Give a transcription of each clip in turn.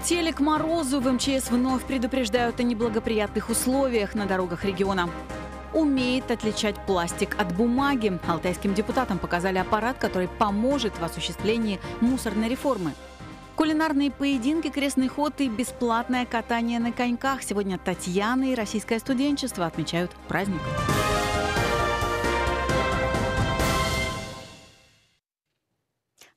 метели к морозу в МЧС вновь предупреждают о неблагоприятных условиях на дорогах региона. Умеет отличать пластик от бумаги. Алтайским депутатам показали аппарат, который поможет в осуществлении мусорной реформы. Кулинарные поединки, крестный ход и бесплатное катание на коньках. Сегодня Татьяна и российское студенчество отмечают праздник.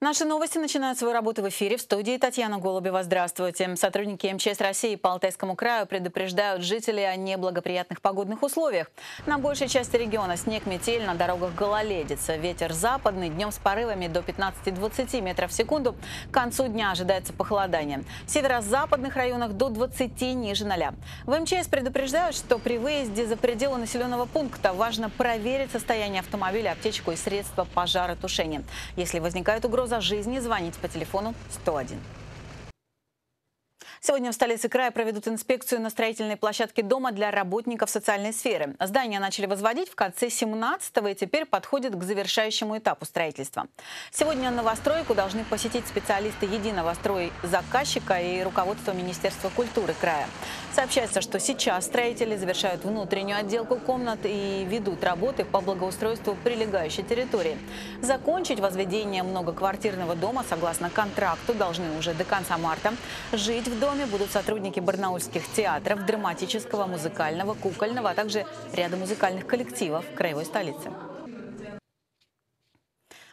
Наши новости начинают свою работу в эфире. В студии Татьяна Голубева. Здравствуйте. Сотрудники МЧС России по Алтайскому краю предупреждают жителей о неблагоприятных погодных условиях. На большей части региона снег, метель, на дорогах гололедица. Ветер западный, днем с порывами до 15-20 метров в секунду. К концу дня ожидается похолодание. В северо-западных районах до 20 ниже 0. В МЧС предупреждают, что при выезде за пределы населенного пункта важно проверить состояние автомобиля, аптечку и средства пожаротушения. Если возникает угроза за жизни звонить по телефону 101. Сегодня в столице края проведут инспекцию на строительной площадке дома для работников социальной сферы. Здание начали возводить в конце 17-го и теперь подходит к завершающему этапу строительства. Сегодня новостройку должны посетить специалисты единого строй заказчика и руководство Министерства культуры края. Сообщается, что сейчас строители завершают внутреннюю отделку комнат и ведут работы по благоустройству прилегающей территории. Закончить возведение многоквартирного дома согласно контракту должны уже до конца марта. Жить в доме доме будут сотрудники барнаульских театров, драматического, музыкального, кукольного, а также ряда музыкальных коллективов краевой столицы.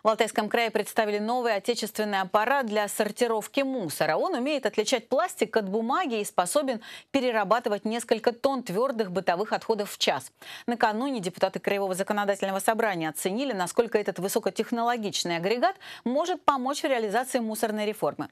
В Алтайском крае представили новый отечественный аппарат для сортировки мусора. Он умеет отличать пластик от бумаги и способен перерабатывать несколько тонн твердых бытовых отходов в час. Накануне депутаты Краевого законодательного собрания оценили, насколько этот высокотехнологичный агрегат может помочь в реализации мусорной реформы.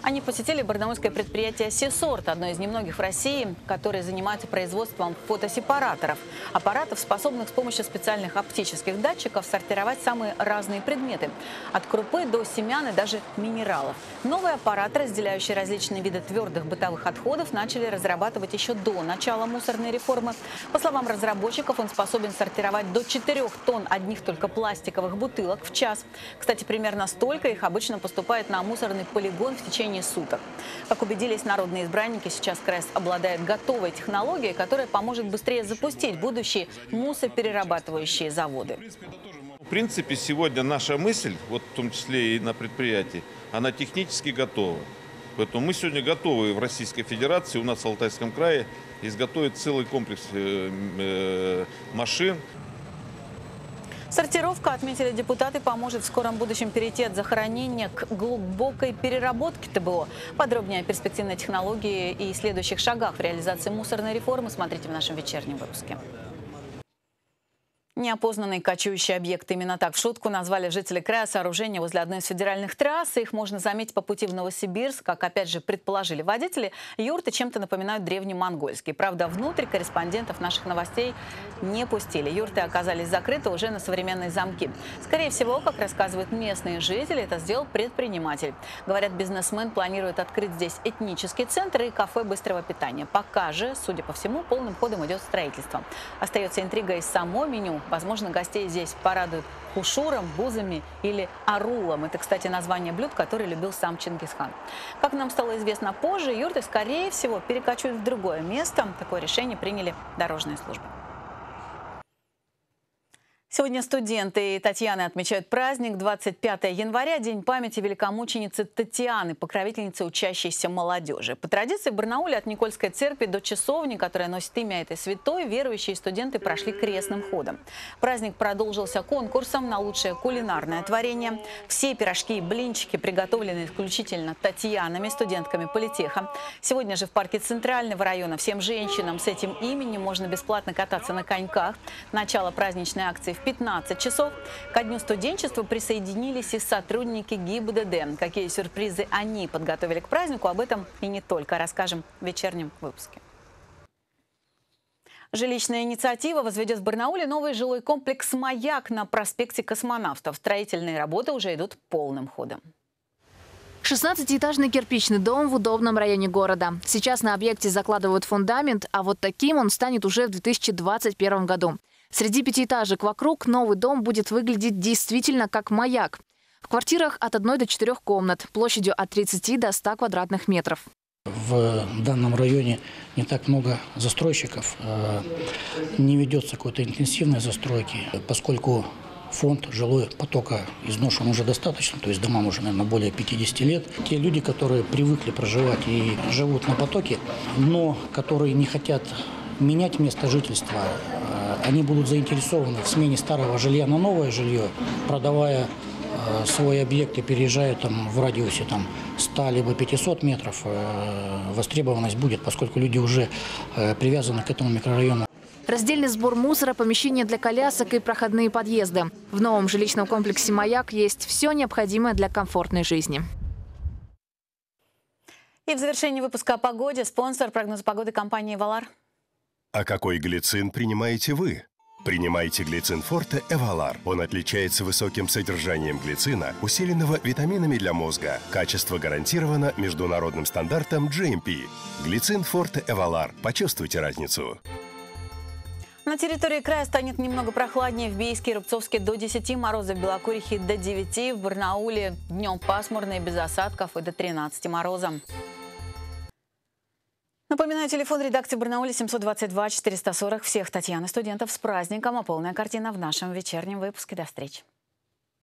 Они посетили барнаульское предприятие «Сесорт», одно из немногих в России, которое занимается производством фотосепараторов. Аппаратов, способных с помощью специальных оптических датчиков сортировать самые разные предметы предметы. От крупы до семян и даже минералов. Новые аппараты, разделяющие различные виды твердых бытовых отходов, начали разрабатывать еще до начала мусорной реформы. По словам разработчиков, он способен сортировать до 4 тонн одних только пластиковых бутылок в час. Кстати, примерно столько их обычно поступает на мусорный полигон в течение суток. Как убедились народные избранники, сейчас КРЭС обладает готовой технологией, которая поможет быстрее запустить будущие мусоперерабатывающие заводы принципе, сегодня наша мысль, вот в том числе и на предприятии, она технически готова. Поэтому мы сегодня готовы в Российской Федерации, у нас в Алтайском крае, изготовить целый комплекс э, э, машин. Сортировка, отметили депутаты, поможет в скором будущем перейти от захоронения к глубокой переработке ТБО. Подробнее о перспективной технологии и следующих шагах в реализации мусорной реформы смотрите в нашем вечернем выпуске. Неопознанный кочующий объект. Именно так в шутку назвали жители края сооружения возле одной из федеральных трасс. Их можно заметить по пути в Новосибирск. Как опять же предположили водители, юрты чем-то напоминают древнемонгольские. Правда, внутрь корреспондентов наших новостей не пустили. Юрты оказались закрыты уже на современные замки. Скорее всего, как рассказывают местные жители, это сделал предприниматель. Говорят, бизнесмен планирует открыть здесь этнический центр и кафе быстрого питания. Пока же, судя по всему, полным ходом идет строительство. Остается интрига и само меню. Возможно, гостей здесь порадуют хушуром, бузами или арулом. Это, кстати, название блюд, которые любил сам Чингисхан. Как нам стало известно позже, юрты, скорее всего, перекочуют в другое место. Такое решение приняли дорожные службы. Сегодня студенты и Татьяны отмечают праздник 25 января, День памяти великомученицы Татьяны, покровительницы учащейся молодежи. По традиции в Барнауле от Никольской церкви до часовни, которая носит имя этой святой, верующие студенты прошли крестным ходом. Праздник продолжился конкурсом на лучшее кулинарное творение. Все пирожки и блинчики приготовлены исключительно Татьянами, студентками политеха. Сегодня же в парке Центрального района всем женщинам с этим именем можно бесплатно кататься на коньках. Начало праздничной акции в 15 часов. Ко дню студенчества присоединились и сотрудники ГИБДД. Какие сюрпризы они подготовили к празднику, об этом и не только расскажем в вечернем выпуске. Жилищная инициатива возведет в Барнауле новый жилой комплекс «Маяк» на проспекте Космонавтов. Строительные работы уже идут полным ходом. 16-этажный кирпичный дом в удобном районе города. Сейчас на объекте закладывают фундамент, а вот таким он станет уже в 2021 году. Среди пятиэтажек вокруг новый дом будет выглядеть действительно как маяк. В квартирах от одной до четырех комнат, площадью от 30 до 100 квадратных метров. В данном районе не так много застройщиков, э, не ведется какой-то интенсивной застройки, поскольку фонд жилой потока изношен уже достаточно, то есть домам уже, наверное, более 50 лет. Те люди, которые привыкли проживать и живут на потоке, но которые не хотят менять место жительства, они будут заинтересованы в смене старого жилья на новое жилье, продавая э, свой объект и переезжая там в радиусе там 100 либо 500 метров, э, востребованность будет, поскольку люди уже привязаны к этому микрорайону. Раздельный сбор мусора, помещения для колясок и проходные подъезды. В новом жилищном комплексе «Маяк» есть все необходимое для комфортной жизни. И в завершении выпуска о погоде спонсор прогноза погоды компании «Валар». А какой глицин принимаете вы? Принимайте глицин Форте Эвалар. Он отличается высоким содержанием глицина, усиленного витаминами для мозга. Качество гарантировано международным стандартом GMP. Глицин Форте Эвалар. Почувствуйте разницу. На территории края станет немного прохладнее. В Бийске и Рубцовске до 10 мороза, в Белокурихе до 9, в Барнауле днем пасмурно и без осадков и до 13 мороза. Напоминаю, телефон редакции Барнауля 722 440. Всех Татьяны студентов с праздником, а полная картина в нашем вечернем выпуске. До встречи.